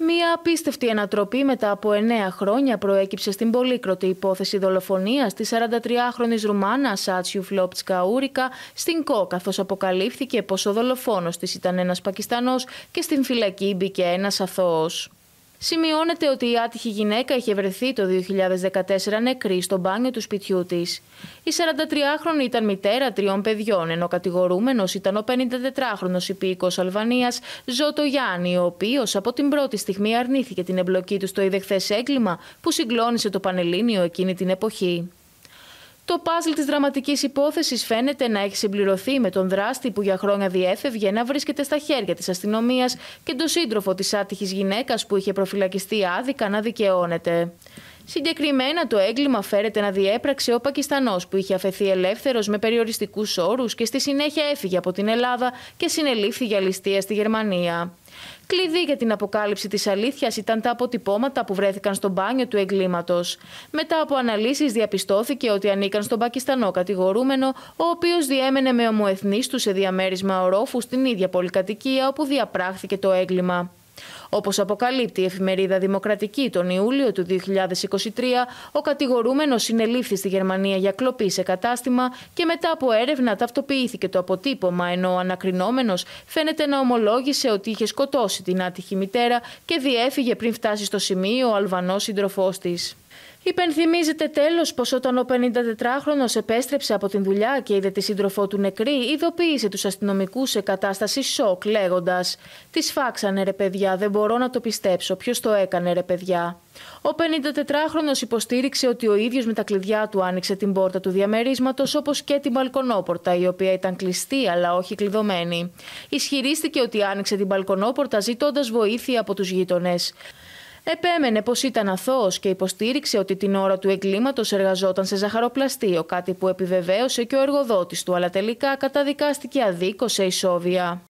Μία απίστευτη ανατροπή μετά από 9 χρόνια προέκυψε στην πολύκροτη υπόθεση δολοφονίας της 43χρονης Ρουμάνας Άτσιου Φλόπτσκα Ούρικα στην ΚΟ, καθώς αποκαλύφθηκε πως ο δολοφόνος της ήταν ένας Πακιστανός και στην φυλακή μπήκε ένας αθώος. Σημειώνεται ότι η άτυχη γυναίκα είχε βρεθεί το 2014 νεκρή στο μπάνιο του σπιτιού της. Η 43χρονη ήταν μητέρα τριών παιδιών, ενώ κατηγορούμενος ήταν ο 54χρονο υπήκος Αλβανίας Ζώτο Γιάννη, ο οποίος από την πρώτη στιγμή αρνήθηκε την εμπλοκή του στο ιδεχθέ έγκλημα που συγκλώνησε το Πανελλήνιο εκείνη την εποχή. Το πάζλ της δραματικής υπόθεσης φαίνεται να έχει συμπληρωθεί με τον δράστη που για χρόνια διέφευγε να βρίσκεται στα χέρια της αστυνομίας και τον σύντροφο της άτυχης γυναίκας που είχε προφυλακιστεί άδικα να δικαιώνεται. Συγκεκριμένα το έγκλημα φέρεται να διέπραξε ο Πακιστανός που είχε αφαιθεί ελεύθερος με περιοριστικούς όρους και στη συνέχεια έφυγε από την Ελλάδα και συνελήφθη για ληστεία στη Γερμανία. Κλειδί για την αποκάλυψη της αλήθειας ήταν τα αποτυπώματα που βρέθηκαν στο μπάνιο του εγκλήματος. Μετά από αναλύσεις διαπιστώθηκε ότι ανήκαν στον Πακιστανό κατηγορούμενο, ο οποίος διέμενε με ομοεθνείς του σε διαμέρισμα ορόφου στην ίδια πολυκατοικία όπου διαπράχθηκε το έγκλημα. Όπως αποκαλύπτει η εφημερίδα Δημοκρατική τον Ιούλιο του 2023, ο κατηγορούμενος συνελήφθη στη Γερμανία για κλοπή σε κατάστημα και μετά από έρευνα ταυτοποιήθηκε το αποτύπωμα, ενώ ο ανακρινόμενος φαίνεται να ομολόγησε ότι είχε σκοτώσει την άτυχη μητέρα και διέφυγε πριν φτάσει στο σημείο ο Αλβανός σύντροφός της. Υπενθυμίζεται τέλος πως όταν ο 54χρονο επέστρεψε από την δουλειά και είδε τη σύντροφό του νεκρή, ειδοποίησε τους αστυνομικούς σε κατάσταση σοκ, λέγοντας: Τη φάξανε ρε παιδιά, δεν μπορώ να το πιστέψω. Ποιος το έκανε ρε παιδιά; Ο 54χρονο υποστήριξε ότι ο ίδιος με τα κλειδιά του άνοιξε την πόρτα του διαμερίσματος, όπως και την μπαλκονόπορτα, η οποία ήταν κλειστή αλλά όχι κλειδωμένη. Ισχυρίστηκε ότι άνοιξε την μπαλκονόπορτα ζητώντας βοήθεια από τους γείτονες. Επέμενε πως ήταν αθώος και υποστήριξε ότι την ώρα του εγκλήματος εργαζόταν σε ζαχαροπλαστείο, κάτι που επιβεβαίωσε και ο εργοδότης του, αλλά τελικά καταδικάστηκε αδίκως σε ισόβια.